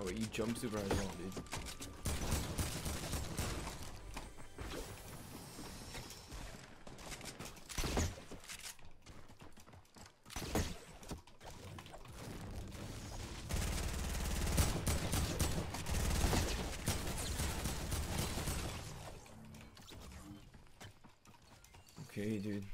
Oh, but you jump super high as well, dude. Okay, dude.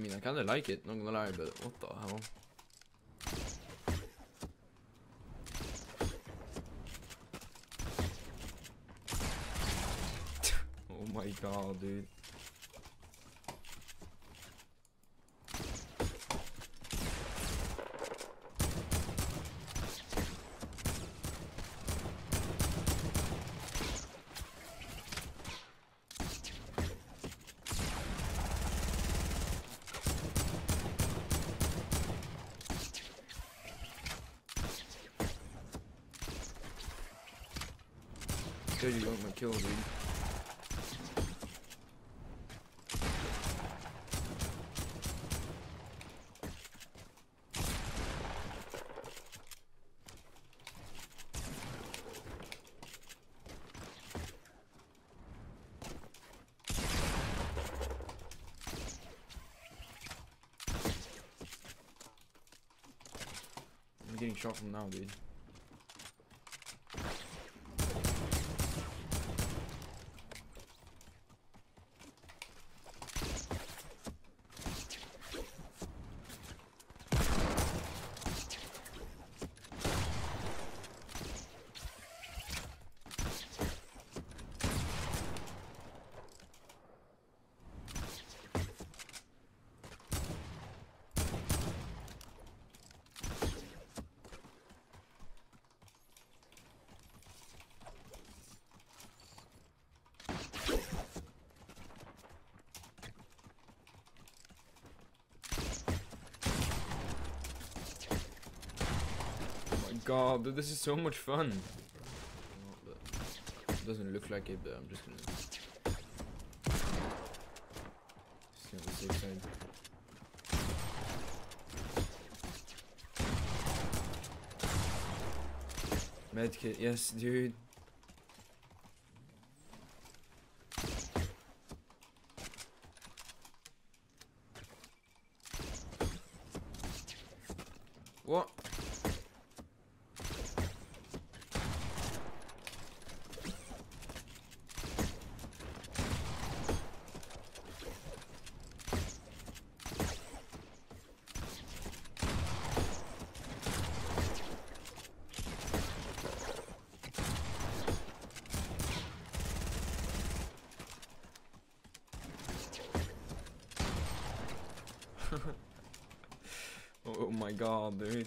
I mean, I kinda like it, not gonna lie, but what the hell? oh my god, dude. Good, you got my kill, dude. I'm getting shot from now, dude. God, dude, this is so much fun. It doesn't look like it, but I'm just gonna. On the safe side. Medkit, yes, dude. Oh, oh my god, dude.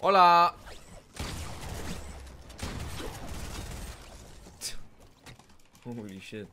Hola. Holy shit.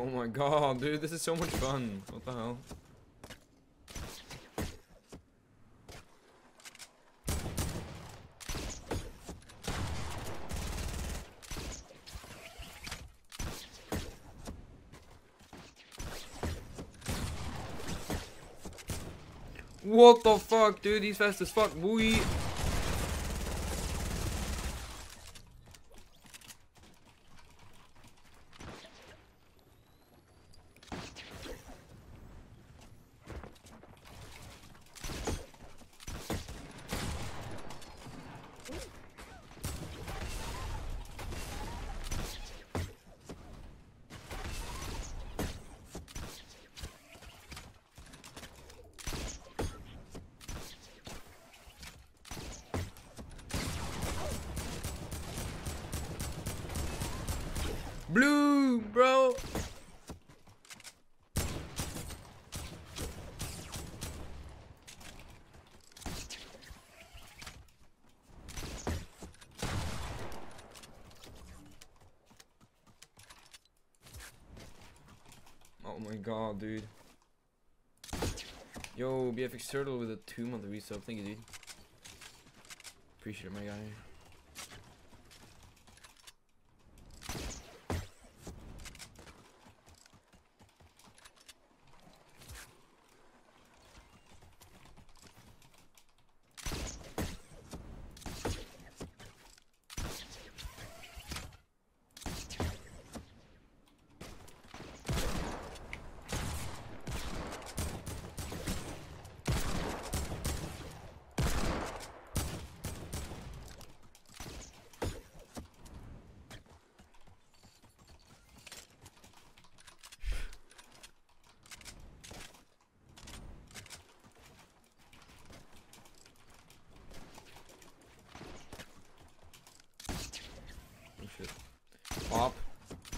Oh my god, dude, this is so much fun. What the hell? What the fuck, dude? He's fast as fuck, boy. Blue, bro. Oh my god, dude. Yo, BFX Turtle with a two month resub. Thank you, dude. Appreciate it, my guy. Oh shit. Bop,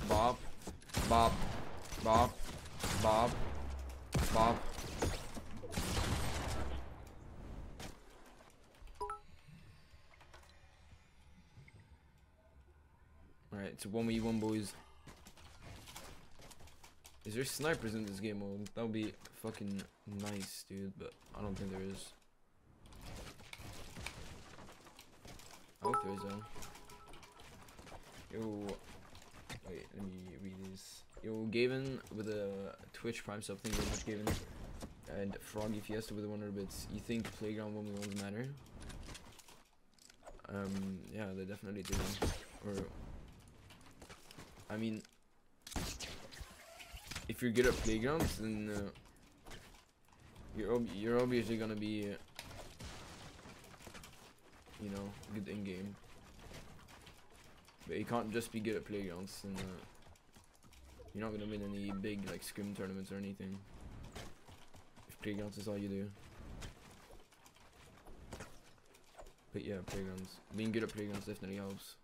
bop, bop, bop, bop, bop. Alright, it's a 1v1 boys. Is there snipers in this game mode? That would be fucking nice, dude, but I don't think there is. I hope there is though. Yo, wait, let me. Yo, Gavin with a Twitch Prime sub. Thank you Gavin. And Froggy Fiesta with 100 bits. You think playground women ones matter? Um, yeah, they definitely do. Or, I mean, if you're good at playgrounds, then uh, you're ob you're obviously gonna be, uh, you know, good in game. But you can't just be good at playgrounds, and uh, you're not gonna win any big like scrim tournaments or anything. If playgrounds is all you do. But yeah, playgrounds. Being good at playgrounds definitely helps.